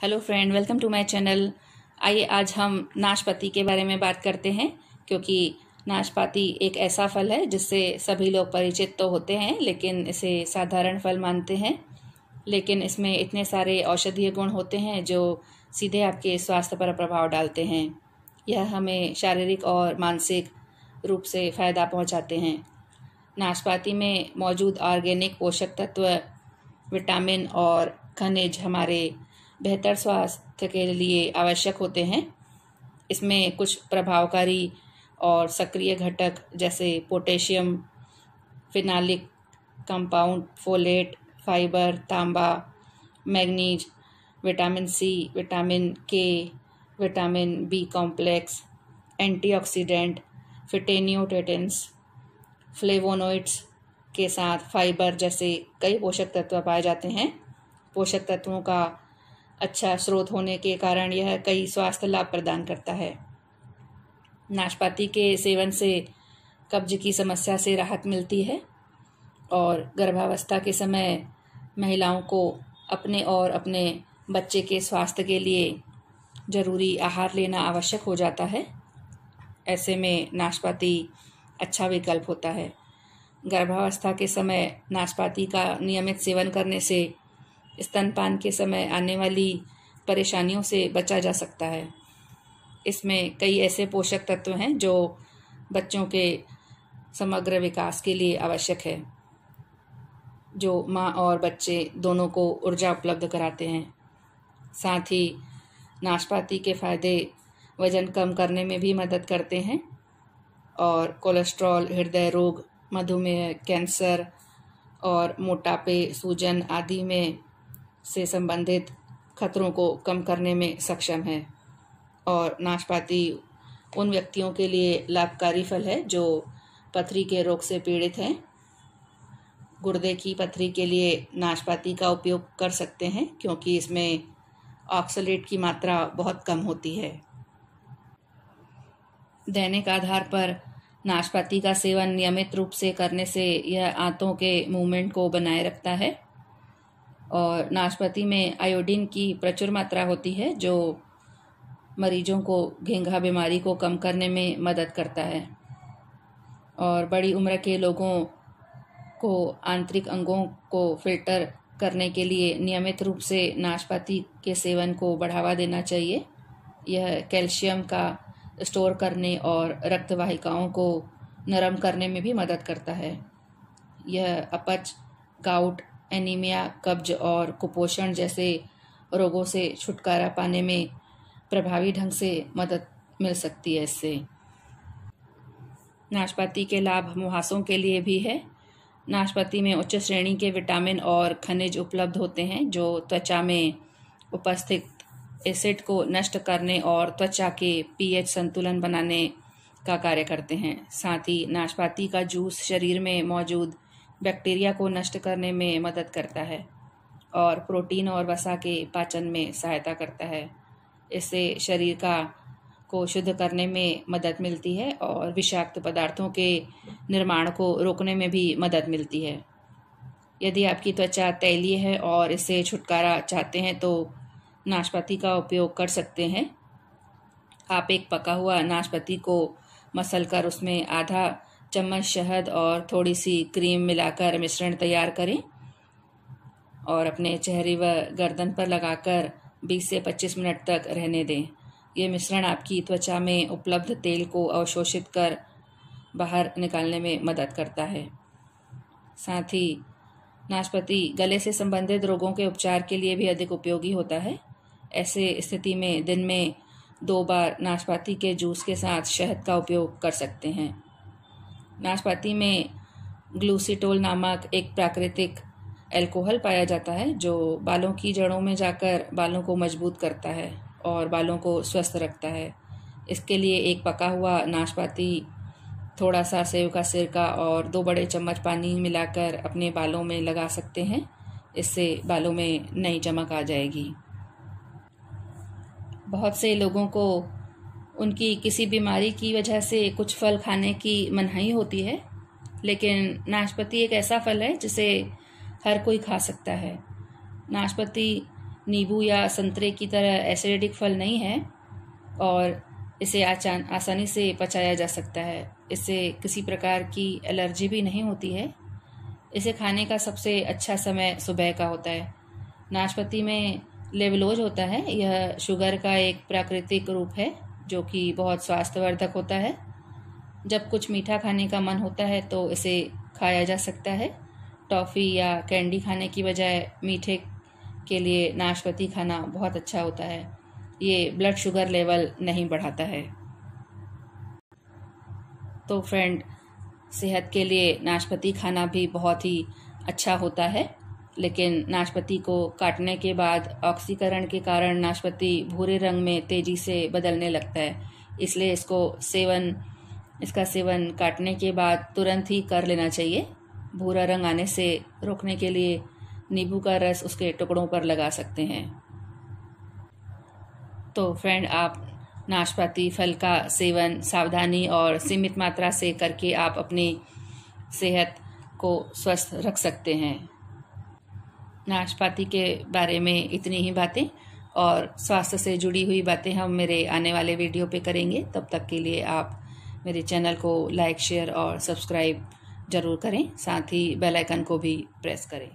Hello friend welcome to my channel आइए आज हम नाशपाती के बारे में बात करते हैं, क्योंकि नाशपाती एक ऐसा फल है जिससे सभी लोग परिचित तो होते हैं, लेकिन इसे साधारण फल मानते हैं। लेकिन इसमें इतने सारे औषधीय गुण होते हैं जो सीधे आपके स्वास्थ्य पर प्रभाव डालते हैं। यह हमें शारीरिक और मानसिक रूप से फ़ायदा पहुंचाते हैं। नाशपाती में मौजूद ऑर्गेनिक पोषक तत्व, विटामिन और खनिज हमारे बेहतर स्वास्थ्य के लिए आवश्यक होते हैं। इसमें कुछ प्रभावकारी और सक्रिय घटक जैसे potassium, phenolic compound, folate, fibre, तांबा, manganese, vitamin C, vitamin K, vitamin B complex, antioxidant फिटेनियोटेटेंस flavonoids के साथ फाइबर जैसे कई पोषक तत्व पाए जाते हैं। पोषक तत्वों का अच्छा स्रोत होने के कारण यह कई स्वास्थ्य लाभ प्रदान करता है। नाशपाती के सेवन से कब्ज की समस्या से राहत मिलती है और गर्भावस्था के समय महिलाओं को अपने और अपने बच्चे के स्वास्थ्य के लिए ज़रूरी आहार लेना आवश्यक हो जाता है। ऐसे में नाशपाती अच्छा विकल्प होता है। गर्भावस्था के समय नाशपाती का नियमित सेवन करने से स्तनपान के समय आने वाली परेशानियों से बचा जा सकता है। इसमें कई ऐसे पोषक तत्व हैं जो बच्चों के समग्र विकास के लिए आवश्यक है, जो माँ और बच्चे दोनों को ऊर्जा उपलब्ध कराते हैं। साथ ही नाशपाती के फ़ायदे वज़न कम करने में भी मदद करते हैं और कोलेस्ट्रॉल, हृदय रोग, मधुमेह, कैंसर और मोटापे, सूजन आदि में से संबंधित खतरों को कम करने में सक्षम है और नाशपाती उन व्यक्तियों के लिए लाभकारी फल है जो पथरी के रोग से पीड़ित हैं। गुर्दे की पथरी के लिए नाशपाती का उपयोग कर सकते हैं क्योंकि इसमें ऑक्सलेट की मात्रा बहुत कम होती है। दैनिक आधार पर नाशपाती का सेवन नियमित रूप से करने से यह आंतों के मूवमेंट को बनाए रखता है। और नाशपाती में आयोडीन की प्रचुर मात्रा होती है, जो मरीजों को घेंघा बीमारी को कम करने में मदद करता है। और बड़ी उम्र के लोगों को आंतरिक अंगों को फ़िल्टर करने के लिए नियमित रूप से नाशपाती के सेवन को बढ़ावा देना चाहिए। यह कैल्शियम का स्टोर करने और रक्त वाहिकाओं को नरम करने में भी मदद करता है। यह अपच, गाउट एनीमिया कब्ज और कुपोषण जैसे रोगों से छुटकारा पाने में प्रभावी ढंग से मदद मिल सकती है इससे। नाशपाती के लाभ मुहासों के लिए भी है। नाशपाती में उच्च श्रेणी के विटामिन और खनिज उपलब्ध होते हैं, जो त्वचा में उपस्थित एसिड को नष्ट करने और त्वचा के पीएच संतुलन बनाने का कार्य करते हैं। साथ ही नाशपाती का जूस शरीर में मौजूद बैक्टीरिया को नष्ट करने में मदद करता है और प्रोटीन और वसा के पाचन में सहायता करता है। इससे शरीर का, को शुद्ध करने में मदद मिलती है और विषाक्त पदार्थों के निर्माण को रोकने में भी मदद मिलती है। यदि आपकी त्वचा तैलीय है और इससे छुटकारा चाहते हैं तो नाशपाती का उपयोग कर सकते हैं। आप एक पका हुआ नाशपाती को मसल कर उसमें आधा चम्मच, शहद और थोड़ी सी क्रीम मिलाकर मिश्रण तैयार करें और अपने चेहरे व गर्दन पर लगाकर 20 से 25 मिनट तक रहने दें। ये मिश्रण आपकी त्वचा में उपलब्ध तेल को अवशोषित कर बाहर निकालने में मदद करता है। साथ ही नाशपाती गले से संबंधित रोगों के उपचार के लिए भी अधिक उपयोगी होता है। ऐसे स्थिति में दिन में दो बार नाशपाती के जूस के साथ शहद का उपयोग कर सकते हैं। नाशपाती में ग्लूसीटोल नामक एक प्राकृतिक एल्कोहल पाया जाता है, जो बालों की जड़ों में जाकर बालों को मज़बूत करता है और बालों को स्वस्थ रखता है। इसके लिए एक पका हुआ नाशपाती, थोड़ा सा सेव का सिरका और दो बड़े चम्मच पानी मिलाकर अपने बालों में लगा सकते हैं। इससे बालों में नई चमक आ जाएगी। बहुत से लोगों को उनकी किसी बीमारी की वजह से कुछ फल खाने की मनाही होती है, लेकिन नाशपाती एक ऐसा फल है जिसे हर कोई खा सकता है। नाशपाती नींबू या संतरे की तरह एसिडिक फल नहीं है और इसे आचान आसानी से पचाया जा सकता है। इससे किसी प्रकार की एलर्जी भी नहीं होती है। इसे खाने का सबसे अच्छा समय सुबह का होता है। नाशपाती में लेवलोज होता है। यह शुगर का एक प्राकृतिक रूप है। जो कि बहुत स्वास्थ्यवर्धक होता है। जब कुछ मीठा खाने का मन होता है तो इसे खाया जा सकता है। टॉफ़ी या कैंडी खाने की बजाय मीठे के लिए नाशपाती खाना बहुत अच्छा होता है। ये ब्लड शुगर लेवल नहीं बढ़ाता है। तो फ्रेंड, सेहत के लिए नाशपाती खाना भी बहुत ही अच्छा होता है। लेकिन नाशपाती को काटने के बाद ऑक्सीकरण के कारण नाशपाती भूरे रंग में तेज़ी से बदलने लगता है। इसलिए इसको सेवन, इसका सेवन काटने के बाद तुरंत ही कर लेना चाहिए। भूरा रंग आने से रोकने के लिए नींबू का रस उसके टुकड़ों पर लगा सकते हैं। तो फ्रेंड, आप नाशपाती फल का सेवन सावधानी और सीमित मात्रा से करके आप अपनी सेहत को स्वस्थ रख सकते हैं। नाशपाती के बारे में इतनी ही बातें और स्वास्थ्य से जुड़ी हुई बातें हम मेरे आने वाले वीडियो पे करेंगे। तब तक के लिए आप मेरे चैनल को लाइक, शेयर और सब्सक्राइब ज़रूर करें। साथ ही बेल आइकन को भी प्रेस करें।